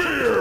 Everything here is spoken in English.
here!